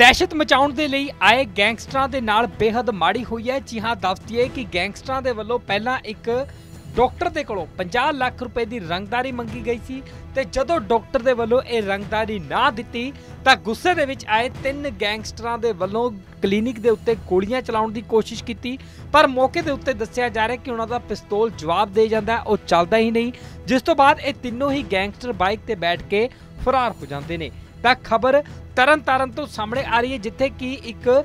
ਦਹਿਸ਼ਤ ਮਚਾਉਣ ਦੇ ਲਈ ਆਏ ਗੈਂਗਸਟਰਾਂ ਦੇ ਨਾਲ ਬੇਹੱਦ ਮਾੜੀ ਹੋਈ ਹੈ। ਜੀ ਹਾਂ ਦੱਸਦੀ ਕਿ ਗੈਂਗਸਟਰਾਂ ਦੇ ਵੱਲੋਂ ਪਹਿਲਾਂ ਇੱਕ ਡਾਕਟਰ ਦੇ ਕੋਲੋਂ 50 ਲੱਖ ਰੁਪਏ ਦੀ ਰੰਗਦਾਰੀ ਮੰਗੀ ਗਈ ਸੀ ਤੇ ਜਦੋਂ ਡਾਕਟਰ ਦੇ ਵੱਲੋਂ ਇਹ ਰੰਗਦਾਰੀ ਨਾ ਦਿੱਤੀ ਤਾਂ ਗੁੱਸੇ ਦੇ ਵਿੱਚ ਆਏ ਤਿੰਨ ਗੈਂਗਸਟਰਾਂ ਦੇ ਵੱਲੋਂ ਕਲੀਨਿਕ ਦੇ ਉੱਤੇ ਗੋਲੀਆਂ ਚਲਾਉਣ ਦੀ ਕੋਸ਼ਿਸ਼ ਕੀਤੀ। ਪਰ ਮੌਕੇ ਦੇ ਉੱਤੇ ਦੱਸਿਆ ਜਾ ਰਿਹਾ ਕਿ ਉਹਨਾਂ ਦਾ ਪਿਸਤੌਲ ਜਵਾਬ ਦੇ ਜਾਂਦਾ ਉਹ ਚੱਲਦਾ ਹੀ ਨਹੀਂ। ਜਿਸ ਤੋਂ ਬਾਅਦ ਇਹ ਤਿੰਨੋਂ ਹੀ ਗੈਂਗਸਟਰ ਬਾਈਕ ਤੇ ਬੈਠ ਕੇ ਫਰਾਰ ਹੋ ਜਾਂਦੇ ਨੇ। ਤਾਂ ਖਬਰ ਤਰਨ ਤਾਰਨ ਤੋਂ ਸਾਹਮਣੇ ਆ ਰਹੀ ਹੈ, ਜਿੱਥੇ ਕਿ ਇੱਕ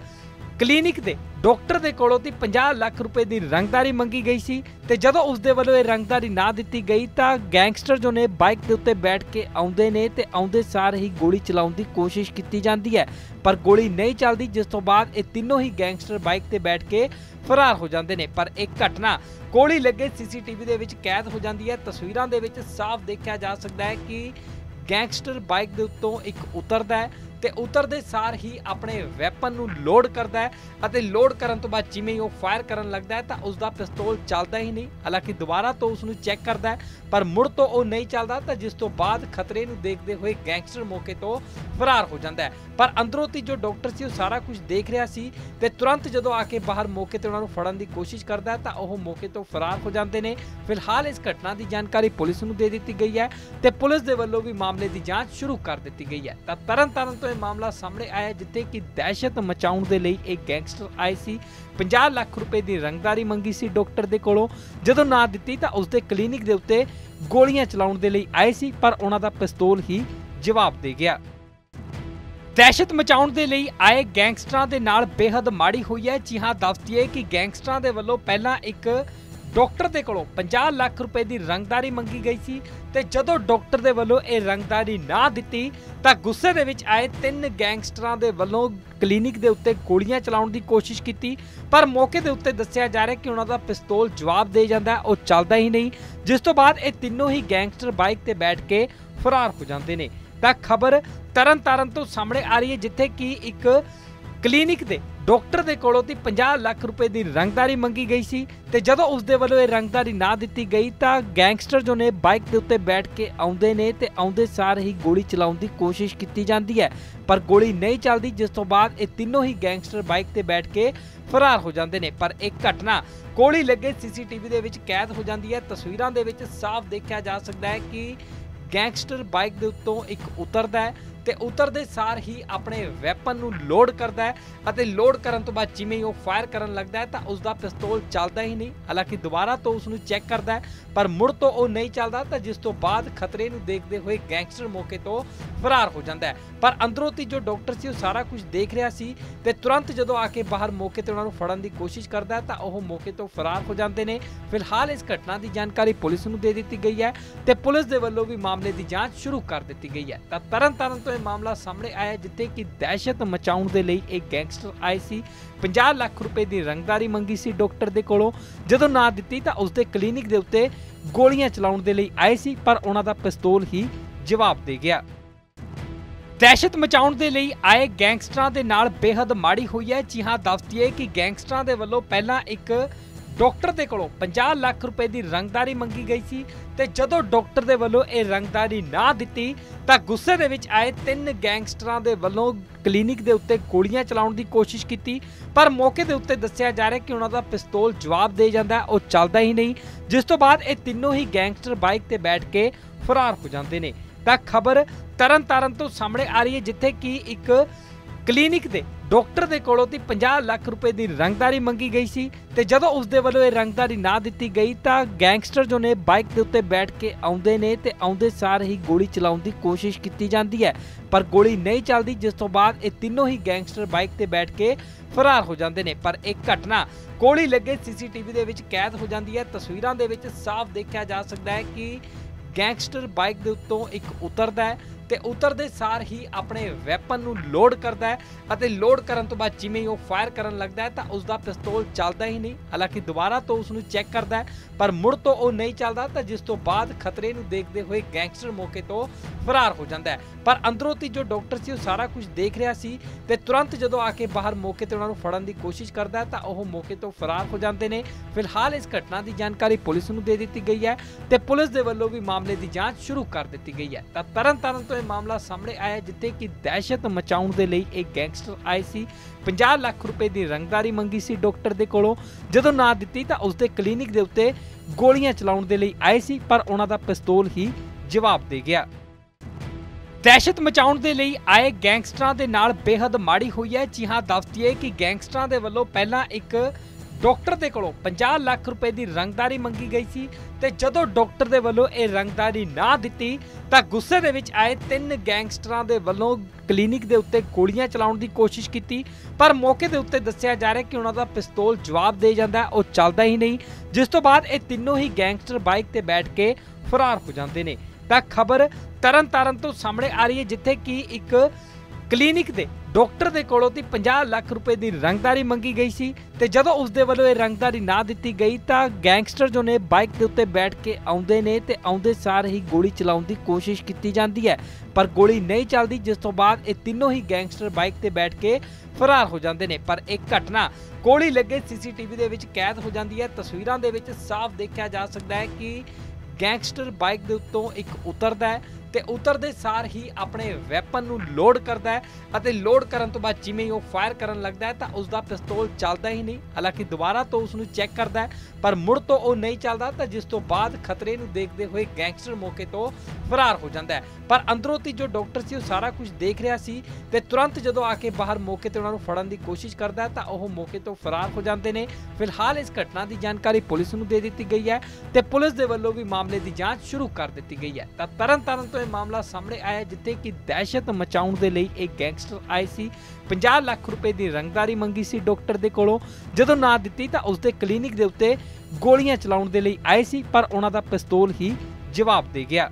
ਕਲੀਨਿਕ ਦੇ ਡਾਕਟਰ ਦੇ ਕੋਲੋਂ ਦੀ 50 ਲੱਖ ਰੁਪਏ ਦੀ ਰੰਗਦਾਰੀ ਮੰਗੀ ਗਈ ਸੀ ਤੇ ਜਦੋਂ ਉਸ ਦੇ ਵੱਲੋਂ ਇਹ ਰੰਗਦਾਰੀ ਨਾ ਦਿੱਤੀ ਗਈ ਤਾਂ ਗੈਂਗਸਟਰ ਜੋ ਨੇ ਬਾਈਕ ਦੇ ਉੱਤੇ ਬੈਠ ਕੇ ਆਉਂਦੇ ਨੇ ਤੇ ਆਉਂਦੇ ਸਾਰ ਹੀ ਗੋਲੀ ਚਲਾਉਣ ਦੀ ਕੋਸ਼ਿਸ਼ ਕੀਤੀ ਜਾਂਦੀ ਹੈ, ਪਰ ਗੋਲੀ ਨਹੀਂ ਚੱਲਦੀ, ਜਿਸ ਤੋਂ ਬਾਅਦ ਇਹ ਤਿੰਨੋਂ ਹੀ ਗੈਂਗਸਟਰ ਬਾਈਕ ਤੇ ਬੈਠ ਕੇ ਫਰਾਰ ਹੋ ਜਾਂਦੇ ਨੇ। ਪਰ ਇੱਕ ਘਟਨਾ ਗੋਲੀ ਲੱਗੇ ਸੀਸੀਟੀਵੀ ਦੇ ਵਿੱਚ ਕੈਦ ਹੋ ਜਾਂਦੀ ਹੈ। ਤਸਵੀਰਾਂ ਦੇ ਵਿੱਚ ਸਾਫ਼ ਦੇਖਿਆ ਜਾ ਸਕਦਾ ਹੈ ਕਿ ਗੈਂਗਸਟਰ ਬਾਈਕ ਦੇ ਉੱਤੋਂ ਇੱਕ ਉਤਰਦਾ ਹੈ। ਤੇ ਉਤਰਦੇ ਸਾਰ ਹੀ ਆਪਣੇ ਵੈਪਨ ਨੂੰ ਲੋਡ ਕਰਦਾ ਹੈ ਅਤੇ ਲੋਡ ਕਰਨ ਤੋਂ ਬਾਅਦ ਜਿਵੇਂ ਹੀ ਉਹ ਫਾਇਰ ਕਰਨ ਲੱਗਦਾ ਹੈ ਤਾਂ ਉਸ ਦਾ ਪਿਸਤੌਲ ਚੱਲਦਾ ਹੀ ਨਹੀਂ। ਹਾਲਾਂਕਿ ਦੁਬਾਰਾ ਤੋਂ ਉਸ ਨੂੰ ਚੈੱਕ ਕਰਦਾ ਹੈ, ਪਰ ਮੁੜ ਤੋਂ ਉਹ ਨਹੀਂ ਚੱਲਦਾ ਤਾਂ ਜਿਸ ਤੋਂ ਬਾਅਦ ਖਤਰੇ ਨੂੰ ਦੇਖਦੇ ਹੋਏ ਗੈਂਗਸਟਰ ਮੌਕੇ ਤੋਂ ਫਰਾਰ ਹੋ ਜਾਂਦਾ ਹੈ। ਪਰ ਅੰਦਰੋਂ ਤੀ ਜੋ ਡਾਕਟਰ ਸੀ, ਉਹ ਸਾਰਾ ਕੁਝ ਦੇਖ ਰਿਹਾ ਸੀ ਤੇ ਤੁਰੰਤ ਜਦੋਂ ਆ ਕੇ ਬਾਹਰ ਮੌਕੇ ਤੇ ਉਹਨਾਂ ਨੂੰ ਫੜਨ ਦੀ ਕੋਸ਼ਿਸ਼ ਕਰਦਾ ਹੈ ਤਾਂ ਉਹ ਮੌਕੇ ਤੋਂ ਫਰਾਰ ਹੋ ਜਾਂਦੇ ਨੇ। ਫਿਲਹਾਲ ਇਸ ਘਟਨਾ ਦੀ ਜਾਣਕਾਰੀ ਪੁਲਿਸ ਨੂੰ ਦੇ ਦਿੱਤੀ ਗਈ ਹੈ ਤੇ ਪੁਲਿਸ ਦੇ ਵੱਲੋਂ ਵੀ ਮਾਮਲੇ ਦੀ ਜਾਂਚ ਸ਼ੁਰੂ ਕਰ ਦਿੱਤੀ ਗਈ ਹੈ। ਤਾਂ ਤਰਨ ਤਾਰਨ ਤੋਂ ਇਹ ਮਾਮਲਾ ਸਾਹਮਣੇ ਆਇਆ ਜਿੱਥੇ ਕਿ ਦਹਿਸ਼ਤ ਮਚਾਉਣ ਦੇ ਲਈ ਇੱਕ ਗੈਂਗਸਟਰ ਆਏ ਸੀ। 50 ਲੱਖ ਰੁਪਏ ਦੀ ਰੰਗਦਾਰੀ ਮੰਗੀ ਸੀ ਡਾਕਟਰ ਦੇ ਕੋਲੋਂ। ਜਦੋਂ ਨਾ ਦਿੱਤੀ ਤਾਂ ਉਸ ਦੇ ਕਲੀਨਿਕ ਦੇ ਉੱਤੇ ਗੋਲੀਆਂ ਚਲਾਉਣ ਦੇ ਲਈ ਆਏ ਸੀ, ਪਰ ਉਹਨਾਂ ਦਾ ਪਿਸਤੌਲ ਹੀ ਜਵਾਬ ਦੇ ਗਿਆ। ਦਹਿਸ਼ਤ ਮਚਾਉਣ ਦੇ ਲਈ ਆਏ ਗੈਂਗਸਟਰਾਂ ਦੇ ਨਾਲ ਬੇਹੱਦ ਮਾੜੀ ਹੋਈ ਹੈ। ਜੀ ਹਾਂ ਦੱਸਦੀਏ ਕਿ ਗੈਂਗਸਟਰਾਂ ਦੇ ਵੱਲੋਂ ਪਹਿਲਾਂ ਇੱਕ ਡਾਕਟਰ ਦੇ ਕੋਲੋਂ 50 ਲੱਖ ਰੁਪਏ ਦੀ ਰੰਗਦਾਰੀ ਮੰਗੀ ਗਈ ਸੀ ਤੇ ਜਦੋਂ ਡਾਕਟਰ ਦੇ ਵੱਲੋਂ ਇਹ ਰੰਗਦਾਰੀ ਨਾ ਦਿੱਤੀ, ਤਾਂ ਗੁੱਸੇ ਦੇ ਵਿੱਚ ਆਏ ਤਿੰਨ ਗੈਂਗਸਟਰਾਂ ਦੇ ਵੱਲੋਂ ਕਲੀਨਿਕ ਦੇ ਉੱਤੇ ਗੋਲੀਆਂ ਚਲਾਉਣ ਦੀ ਕੋਸ਼ਿਸ਼ ਕੀਤੀ। ਪਰ ਮੌਕੇ ਦੇ ਉੱਤੇ ਦੱਸਿਆ ਜਾ ਰਿਹਾ ਕਿ ਉਹਨਾਂ ਦਾ ਪਿਸਤੌਲ ਜਵਾਬ ਦੇ ਜਾਂਦਾ, ਉਹ ਚੱਲਦਾ ਹੀ ਨਹੀਂ। ਜਿਸ ਤੋਂ ਬਾਅਦ ਇਹ ਤਿੰਨੋਂ ਹੀ ਗੈਂਗਸਟਰ ਬਾਈਕ ਤੇ ਬੈਠ ਕੇ ਫਰਾਰ ਹੋ ਜਾਂਦੇ ਨੇ। ਤਾਂ ਖਬਰ ਤਰਨ ਤਾਰਨ ਤੋਂ ਸਾਹਮਣੇ ਆ ਰਹੀ ਹੈ, ਜਿੱਥੇ ਕਿ ਇੱਕ ਕਲੀਨਿਕ ਦੇ ਡਾਕਟਰ ਦੇ ਕੋਲੋਂ ਦੀ 50 ਲੱਖ ਰੁਪਏ ਦੀ ਰੰਗਦਾਰੀ ਮੰਗੀ ਗਈ ਸੀ ਤੇ ਜਦੋਂ ਉਸ ਦੇ ਵੱਲੋਂ ਇਹ ਰੰਗਦਾਰੀ ਨਾ ਦਿੱਤੀ ਗਈ ਤਾਂ ਗੈਂਗਸਟਰ ਜੋ ਨੇ ਬਾਈਕ ਦੇ ਉੱਤੇ ਬੈਠ ਕੇ ਆਉਂਦੇ ਨੇ ਤੇ ਆਉਂਦੇ ਸਾਰ ਹੀ ਗੋਲੀ ਚਲਾਉਣ ਦੀ ਕੋਸ਼ਿਸ਼ ਕੀਤੀ ਜਾਂਦੀ ਹੈ। ਪਰ ਗੋਲੀ ਨਹੀਂ ਚੱਲਦੀ, ਜਿਸ ਤੋਂ ਬਾਅਦ ਇਹ ਤਿੰਨੋਂ ਹੀ ਗੈਂਗਸਟਰ ਬਾਈਕ ਤੇ ਬੈਠ ਕੇ ਫਰਾਰ ਹੋ ਜਾਂਦੇ ਨੇ। ਪਰ ਇਹ ਘਟਨਾ ਗੋਲੀ ਲੱਗੇ ਸੀਸੀਟੀਵੀ ਦੇ ਵਿੱਚ ਕੈਦ ਹੋ ਜਾਂਦੀ ਹੈ। ਤਸਵੀਰਾਂ ਦੇ ਵਿੱਚ ਸਾਫ਼ ਦੇਖਿਆ ਜਾ ਸਕਦਾ ਹੈ ਕਿ ਗੈਂਗਸਟਰ ਬਾਈਕ ਦੇ ਉੱਤੋਂ ਇੱਕ ਉਤਰਦਾ ਹੈ। ਤੇ ਉਤਰਦੇ ਸਾਰ ਹੀ ਆਪਣੇ ਵੈਪਨ ਨੂੰ ਲੋਡ ਕਰਦਾ ਹੈ ਅਤੇ ਲੋਡ ਕਰਨ ਤੋਂ ਬਾਅਦ ਜਿਵੇਂ ਹੀ ਉਹ ਫਾਇਰ ਕਰਨ ਲੱਗਦਾ ਹੈ ਤਾਂ ਉਸ ਦਾ ਪਿਸਤੌਲ ਚੱਲਦਾ ਹੀ ਨਹੀਂ। ਹਾਲਾਂਕਿ ਦੁਬਾਰਾ ਤੋਂ ਉਸ ਨੂੰ ਚੈੱਕ ਕਰਦਾ ਹੈ, ਪਰ ਮੁੜ ਤੋਂ ਉਹ ਨਹੀਂ ਚੱਲਦਾ ਤਾਂ ਜਿਸ ਤੋਂ ਬਾਅਦ ਖਤਰੇ ਨੂੰ ਦੇਖਦੇ ਹੋਏ ਗੈਂਗਸਟਰ ਮੌਕੇ ਤੋਂ ਫਰਾਰ ਹੋ ਜਾਂਦਾ ਹੈ। ਪਰ ਅੰਦਰੋਂ ਤੀ ਜੋ ਡਾਕਟਰ ਸੀ, ਉਹ ਸਾਰਾ ਕੁਝ ਦੇਖ ਰਿਹਾ ਸੀ ਤੇ ਤੁਰੰਤ ਜਦੋਂ ਆ ਕੇ ਬਾਹਰ ਮੌਕੇ ਤੇ ਉਹਨਾਂ ਨੂੰ ਫੜਨ ਦੀ ਕੋਸ਼ਿਸ਼ ਕਰਦਾ ਤਾਂ ਉਹ ਮੌਕੇ ਤੋਂ ਫਰਾਰ ਹੋ ਜਾਂਦੇ ਨੇ। ਫਿਲਹਾਲ ਇਸ ਘਟਨਾ ਦੀ ਜਾਣਕਾਰੀ ਪੁਲਿਸ ਨੂੰ ਦੇ ਦਿੱਤੀ ਗਈ ਹੈ ਤੇ ਪੁਲਿਸ ਦੇ ਵੱਲੋਂ ਵੀ ਮਾਮਲੇ ਦੀ ਜਾਂਚ ਸ਼ੁਰੂ ਕਰ ਦਿੱਤੀ ਗਈ ਹੈ। ਤਾਂ ਤਰਨ ਤਾਰਨ ਤੋਂ ਇਹ ਮਾਮਲਾ ਸਾਹਮਣੇ ਆਇਆ ਜਿੱਥੇ ਕਿ ਦਹਿਸ਼ਤ ਮਚਾਉਣ ਦੇ ਲਈ ਇੱਕ ਗੈਂਗਸਟਰ ਆਏ ਸੀ। 50 ਲੱਖ ਰੁਪਏ ਦੀ ਰੰਗਦਾਰੀ ਮੰਗੀ ਸੀ ਡਾਕਟਰ ਦੇ ਕੋਲੋਂ। ਜਦੋਂ ਨਾ ਦਿੱਤੀ ਤਾਂ ਉਸ ਦੇ ਕਲੀਨਿਕ ਦੇ ਉੱਤੇ ਗੋਲੀਆਂ ਚਲਾਉਣ ਦੇ ਲਈ ਆਏ ਸੀ, ਪਰ ਉਹਨਾਂ ਦਾ ਪਿਸਤੌਲ ਹੀ ਜਵਾਬ ਦੇ ਗਿਆ। ਦਹਿਸ਼ਤ ਮਚਾਉਣ ਦੇ ਲਈ ਆਏ ਗੈਂਗਸਟਰਾਂ ਦੇ ਨਾਲ ਬੇਹੱਦ ਮਾੜੀ ਹੋਈ ਹੈ। ਜੀ ਹਾਂ, ਦੱਸਦੀ ਕਿ ਗੈਂਗਸਟਰਾਂ ਦੇ ਵੱਲੋਂ ਪਹਿਲਾਂ ਇੱਕ ਡਾਕਟਰ ਦੇ ਕੋਲੋਂ 50 ਲੱਖ ਰੁਪਏ ਦੀ ਰੰਗਦਾਰੀ ਮੰਗੀ ਗਈ ਸੀ ਤੇ ਜਦੋਂ ਡਾਕਟਰ ਦੇ ਵੱਲੋਂ ਇਹ ਰੰਗਦਾਰੀ ਨਾ ਦਿੱਤੀ ਤਾਂ ਗੁੱਸੇ ਦੇ ਵਿੱਚ ਆਏ ਤਿੰਨ ਗੈਂਗਸਟਰਾਂ ਦੇ ਵੱਲੋਂ ਕਲੀਨਿਕ ਦੇ ਉੱਤੇ ਗੋਲੀਆਂ ਚਲਾਉਣ ਦੀ ਕੋਸ਼ਿਸ਼ ਕੀਤੀ, ਪਰ ਮੌਕੇ ਦੇ ਉੱਤੇ ਦੱਸਿਆ ਜਾ ਰਿਹਾ ਕਿ ਉਹਨਾਂ ਦਾ ਪਿਸਤੌਲ ਜਵਾਬ ਦੇ ਜਾਂਦਾ, ਉਹ ਚੱਲਦਾ ਹੀ ਨਹੀਂ। ਜਿਸ ਤੋਂ ਬਾਅਦ ਇਹ ਤਿੰਨੋਂ ਹੀ ਗੈਂਗਸਟਰ ਬਾਈਕ ਤੇ ਬੈਠ ਕੇ ਫਰਾਰ ਹੋ ਜਾਂਦੇ ਨੇ। ਤਾਂ ਖਬਰ ਤਰਨ ਤਾਰਨ ਤੋਂ ਸਾਹਮਣੇ ਆ ਰਹੀ ਹੈ, ਜਿੱਥੇ ਕਿ ਇੱਕ ਕਲੀਨਿਕ ਦੇ ਡਾਕਟਰ ਦੇ ਕੋਲੋਂ ਦੀ 50 ਲੱਖ ਰੁਪਏ ਦੀ ਰੰਗਦਾਰੀ ਮੰਗੀ ਗਈ ਸੀ ਤੇ ਜਦੋਂ ਉਸ ਦੇ ਵੱਲੋਂ ਇਹ ਰੰਗਦਾਰੀ ਨਾ ਦਿੱਤੀ ਗਈ ਤਾਂ ਗੈਂਗਸਟਰ ਜੋ ਨੇ ਬਾਈਕ ਦੇ ਉੱਤੇ ਬੈਠ ਕੇ ਆਉਂਦੇ ਨੇ ਤੇ ਆਉਂਦੇ ਸਾਰ ਹੀ ਗੋਲੀ ਚਲਾਉਣ ਦੀ ਕੋਸ਼ਿਸ਼ ਕੀਤੀ ਜਾਂਦੀ ਹੈ। ਪਰ ਗੋਲੀ ਨਹੀਂ ਚੱਲਦੀ, ਜਿਸ ਤੋਂ ਬਾਅਦ ਇਹ ਤਿੰਨੋਂ ਹੀ ਗੈਂਗਸਟਰ ਬਾਈਕ ਤੇ ਬੈਠ ਕੇ ਫਰਾਰ ਹੋ ਜਾਂਦੇ ਨੇ। ਪਰ ਇੱਕ ਘਟਨਾ ਗੋਲੀ ਲੱਗੇ ਸੀਸੀਟੀਵੀ ਦੇ ਵਿੱਚ ਕੈਦ ਹੋ ਜਾਂਦੀ ਹੈ। ਤਸਵੀਰਾਂ ਦੇ ਵਿੱਚ ਸਾਫ਼ ਦੇਖਿਆ ਜਾ ਸਕਦਾ ਹੈ ਕਿ ਗੈਂਗਸਟਰ ਬਾਈਕ ਦੇ ਉੱਤੋਂ ਇੱਕ ਉਤਰਦਾ ਹੈ ਤੇ ਉਤਰਦੇ ਸਾਰ ਹੀ ਆਪਣੇ ਵੈਪਨ ਨੂੰ ਲੋਡ ਕਰਦਾ ਹੈ ਅਤੇ ਲੋਡ ਕਰਨ ਤੋਂ ਬਾਅਦ ਜਿਵੇਂ ਹੀ ਉਹ ਫਾਇਰ ਕਰਨ ਲੱਗਦਾ ਹੈ ਤਾਂ ਉਸ ਦਾ ਪਿਸਤੌਲ ਚੱਲਦਾ ਹੀ ਨਹੀਂ। ਹਾਲਾਂਕਿ ਦੁਬਾਰਾ ਤੋਂ ਉਸ ਨੂੰ ਚੈੱਕ ਕਰਦਾ ਹੈ, ਪਰ ਮੁੜ ਤੋਂ ਉਹ ਨਹੀਂ ਚੱਲਦਾ ਤਾਂ ਜਿਸ ਤੋਂ ਬਾਅਦ ਖਤਰੇ ਨੂੰ ਦੇਖਦੇ ਹੋਏ ਗੈਂਗਸਟਰ ਮੌਕੇ ਤੋਂ ਫਰਾਰ ਹੋ ਜਾਂਦਾ ਹੈ। ਪਰ ਅੰਦਰੋਂ ਤੀ ਜੋ ਡਾਕਟਰ ਸੀ, ਉਹ ਸਾਰਾ ਕੁਝ ਦੇਖ ਰਿਹਾ ਸੀ ਤੇ ਤੁਰੰਤ ਜਦੋਂ ਆ ਕੇ ਬਾਹਰ ਮੌਕੇ ਤੇ ਉਹਨਾਂ ਨੂੰ ਫੜਨ ਦੀ ਕੋਸ਼ਿਸ਼ ਕਰਦਾ ਹੈ ਤਾਂ ਉਹ ਮੌਕੇ ਤੋਂ ਫਰਾਰ ਹੋ ਜਾਂਦੇ ਨੇ। ਫਿਲਹਾਲ ਇਸ ਘਟਨਾ ਦੀ ਜਾਣਕਾਰੀ ਪੁਲਿਸ ਨੂੰ ਦੇ ਦਿੱਤੀ ਗਈ ਹੈ ਤੇ ਪੁਲਿਸ ਦੇ ਵੱਲੋਂ ਵੀ ਮਾਮਲੇ ਦੀ ਜਾਂਚ ਸ਼ੁਰੂ ਕਰ ਦਿੱਤੀ ਗਈ ਹੈ। ਤਾਂ ਤਰਨ ਤਾਰਨ ਤੋਂ ਤੋਂ ਇਹ ਮਾਮਲਾ ਸਾਹਮਣੇ ਆਇਆ, ਜਿੱਥੇ ਕਿ ਦਹਿਸ਼ਤ ਮਚਾਉਣ ਦੇ ਲਈ ਇੱਕ ਗੈਂਗਸਟਰ ਆਏ ਸੀ। 50 ਲੱਖ ਰੁਪਏ ਦੀ ਰੰਗਦਾਰੀ ਮੰਗੀ ਸੀ ਡਾਕਟਰ ਦੇ ਕੋਲੋਂ। ਜਦੋਂ ਨਾ ਦਿੱਤੀ ਤਾਂ ਉਸਦੇ ਕਲੀਨਿਕ ਦੇ ਉੱਤੇ ਗੋਲੀਆਂ ਚਲਾਉਣ ਦੇ ਲਈ ਆਏ ਸੀ, ਪਰ ਉਹਨਾਂ ਦਾ ਪਿਸਤੌਲ ਹੀ ਜਵਾਬ ਦੇ ਗਿਆ। ਦਹਿਸ਼ਤ ਮਚਾਉਣ ਦੇ ਲਈ ਆਏ ਗੈਂਗਸਟਰਾਂ ਦੇ ਨਾਲ ਬੇਹੱਦ ਮਾੜੀ ਹੋਈ ਹੈ। ਜੀ ਹਾਂ ਦੱਸਦੀਏ ਕਿ ਗੈਂਗਸਟਰਾਂ ਦੇ ਵੱਲੋਂ ਪਹਿਲਾਂ ਇੱਕ ਡਾਕਟਰ ਦੇ ਕੋਲੋਂ 50 ਲੱਖ ਰੁਪਏ ਦੀ ਰੰਗਦਾਰੀ ਮੰਗੀ ਗਈ ਸੀ ਤੇ ਜਦੋਂ ਡਾਕਟਰ ਦੇ ਵੱਲੋਂ ਇਹ ਰੰਗਦਾਰੀ ਨਾ ਦਿੱਤੀ, ਤਾਂ ਗੁੱਸੇ ਦੇ ਵਿੱਚ ਆਏ ਤਿੰਨ ਗੈਂਗਸਟਰਾਂ ਦੇ ਵੱਲੋਂ ਕਲੀਨਿਕ ਦੇ ਉੱਤੇ ਗੋਲੀਆਂ ਚਲਾਉਣ ਦੀ ਕੋਸ਼ਿਸ਼ ਕੀਤੀ। ਪਰ ਮੌਕੇ ਦੇ ਉੱਤੇ ਦੱਸਿਆ ਜਾ ਰਿਹਾ ਕਿ ਉਹਨਾਂ ਦਾ ਪਿਸਤੌਲ ਜਵਾਬ ਦੇ ਜਾਂਦਾ, ਉਹ ਚੱਲਦਾ ਹੀ ਨਹੀਂ। ਜਿਸ ਤੋਂ ਬਾਅਦ ਇਹ ਤਿੰਨੋਂ ਹੀ ਗੈਂਗਸਟਰ ਬਾਈਕ ਤੇ ਬੈਠ ਕੇ ਫਰਾਰ ਹੋ ਜਾਂਦੇ ਨੇ। ਤਾਂ ਖਬਰ ਤਰਨਤਾਰਨ ਤੋਂ ਸਾਹਮਣੇ ਆ ਰਹੀ ਹੈ, ਜਿੱਥੇ ਕਿ ਇੱਕ ਕਲੀਨਿਕ ਦੇ ਡਾਕਟਰ ਦੇ ਕੋਲੋਂ ਦੀ 50 ਲੱਖ ਰੁਪਏ ਦੀ ਰੰਗਦਾਰੀ ਮੰਗੀ ਗਈ ਸੀ ਤੇ ਜਦੋਂ ਉਸ ਦੇ ਵੱਲੋਂ ਇਹ ਰੰਗਦਾਰੀ ਨਾ ਦਿੱਤੀ ਗਈ ਤਾਂ ਗੈਂਗਸਟਰ ਜੋ ਨੇ ਬਾਈਕ ਦੇ ਉੱਤੇ ਬੈਠ ਕੇ ਆਉਂਦੇ ਨੇ ਤੇ ਆਉਂਦੇ ਸਾਰ ਹੀ ਗੋਲੀ ਚਲਾਉਣ ਦੀ ਕੋਸ਼ਿਸ਼ ਕੀਤੀ ਜਾਂਦੀ ਹੈ। ਪਰ ਗੋਲੀ ਨਹੀਂ ਚੱਲਦੀ, ਜਿਸ ਤੋਂ ਬਾਅਦ ਇਹ ਤਿੰਨੋਂ ਹੀ ਗੈਂਗਸਟਰ ਬਾਈਕ ਤੇ ਬੈਠ ਕੇ ਫਰਾਰ ਹੋ ਜਾਂਦੇ ਨੇ। ਪਰ ਇੱਕ ਘਟਨਾ ਗੋਲੀ ਲੱਗੇ ਸੀਸੀਟੀਵੀ ਦੇ ਵਿੱਚ ਕੈਦ ਹੋ ਜਾਂਦੀ ਹੈ। ਤਸਵੀਰਾਂ ਦੇ ਵਿੱਚ ਸਾਫ਼ ਦੇਖਿਆ ਜਾ ਸਕਦਾ ਹੈ ਕਿ ਗੈਂਗਸਟਰ ਬਾਈਕ ਦੇ ਉੱਤੋਂ ਇੱਕ ਉਤਰਦਾ ਹੈ। ਤੇ ਉਤਰਦੇ ਸਾਰ ਹੀ ਆਪਣੇ ਵੈਪਨ ਨੂੰ ਲੋਡ ਕਰਦਾ ਹੈ ਅਤੇ ਲੋਡ ਕਰਨ ਤੋਂ ਬਾਅਦ ਜਿਵੇਂ ਹੀ ਉਹ ਫਾਇਰ ਕਰਨ ਲੱਗਦਾ ਹੈ ਤਾਂ ਉਸ ਦਾ ਪਿਸਤੌਲ ਚੱਲਦਾ ਹੀ ਨਹੀਂ। ਹਾਲਾਂਕਿ ਦੁਬਾਰਾ ਤੋਂ ਉਸ ਨੂੰ ਚੈੱਕ ਕਰਦਾ ਹੈ, ਪਰ ਮੁੜ ਤੋਂ ਉਹ ਨਹੀਂ ਚੱਲਦਾ ਤਾਂ ਜਿਸ ਤੋਂ ਬਾਅਦ ਖਤਰੇ ਨੂੰ ਦੇਖਦੇ ਹੋਏ ਗੈਂਗਸਟਰ ਮੌਕੇ ਤੋਂ ਫਰਾਰ ਹੋ ਜਾਂਦਾ ਹੈ। ਪਰ ਅੰਦਰੋਂ ਤੀ ਜੋ ਡਾਕਟਰ ਸੀ, ਉਹ ਸਾਰਾ ਕੁਝ ਦੇਖ ਰਿਹਾ ਸੀ ਤੇ ਤੁਰੰਤ ਜਦੋਂ ਆ ਕੇ ਬਾਹਰ ਮੌਕੇ ਤੇ ਉਹਨਾਂ ਨੂੰ ਫੜਨ ਦੀ ਕੋਸ਼ਿਸ਼ ਕਰਦਾ ਤਾਂ ਉਹ ਮੌਕੇ ਤੋਂ ਫਰਾਰ ਹੋ ਜਾਂਦੇ ਨੇ। ਫਿਲਹਾਲ ਇਸ ਘਟਨਾ ਦੀ ਜਾਣਕਾਰੀ ਪੁਲਿਸ ਨੂੰ ਦੇ ਦਿੱਤੀ ਗਈ ਹੈ ਤੇ ਪੁਲਿਸ ਦੇ ਵੱਲੋਂ ਵੀ ਮਾਮਲੇ ਦੀ ਜਾਂਚ ਸ਼ੁਰੂ ਕਰ ਦਿੱਤੀ ਗਈ ਹੈ। ਤਾਂ ਤਰਨ ਤਾਰਨ ਤੋਂ ਇਹ ਮਾਮਲਾ ਸਾਹਮਣੇ ਆਇਆ ਜਿੱਥੇ ਕਿ ਦਹਿਸ਼ਤ ਮਚਾਉਣ ਦੇ ਲਈ ਇੱਕ ਗੈਂਗਸਟਰ ਆਏ ਸੀ। 50 ਲੱਖ ਰੁਪਏ ਦੀ ਰੰਗਦਾਰੀ ਮੰਗੀ ਸੀ ਡਾਕਟਰ ਦੇ ਕੋਲੋਂ। ਜਦੋਂ ਨਾ ਦਿੱਤੀ ਤਾਂ ਉਸਦੇ ਕਲੀਨਿਕ ਦੇ ਉੱਤੇ ਗੋਲੀਆਂ ਚਲਾਉਣ ਦੇ ਲਈ ਆਏ ਸੀ, ਪਰ ਉਹਨਾਂ ਦਾ ਪਿਸਤੌਲ ਹੀ ਜਵਾਬ ਦੇ ਗਿਆ।